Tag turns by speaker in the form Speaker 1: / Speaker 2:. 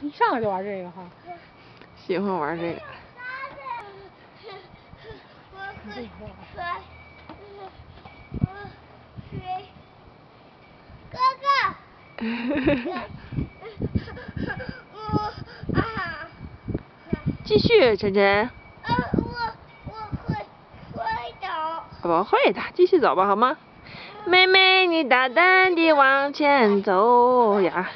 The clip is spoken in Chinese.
Speaker 1: 一上来就玩这个哈。
Speaker 2: 喜欢玩这个。
Speaker 3: 哥哥。
Speaker 2: 继续，晨晨。
Speaker 3: 我我会会的。
Speaker 2: 不会的，继续走吧，好吗？妹妹，你大胆地往前走呀。